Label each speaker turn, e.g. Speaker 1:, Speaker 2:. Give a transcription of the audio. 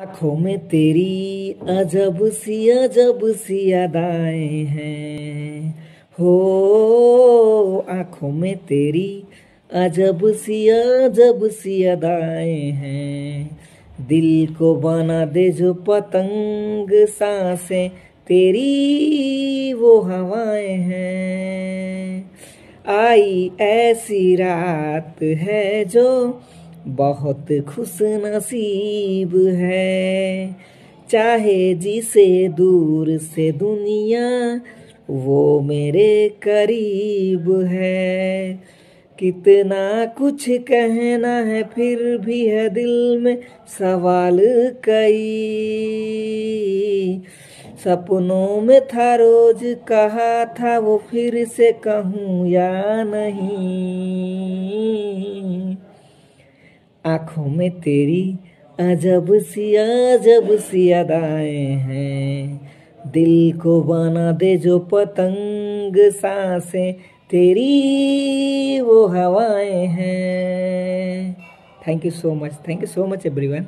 Speaker 1: आँखों में तेरी अजब सी अजब सी अदाएँ हैं। हो, आँखों में तेरी अजब सी अजब सी अदाएँ हैं। दिल को बना दे जो पतंग साँसें, तेरी वो हवाएँ हैं। आई ऐसी रात है जो बहुत खुश नसीब है। चाहे जिसे दूर से दुनिया, वो मेरे करीब है। कितना कुछ कहना है, फिर भी है दिल में सवाल कई। सपनों में था रोज, कहा था वो फिर से कहूँ या नहीं। आँखों में तेरी अजब सी अजब सी अदाएँ हैं। दिल को बना दे जो पतंग साँसें, तेरी वो हवाएँ हैं। Thank you so much thank you so much everyone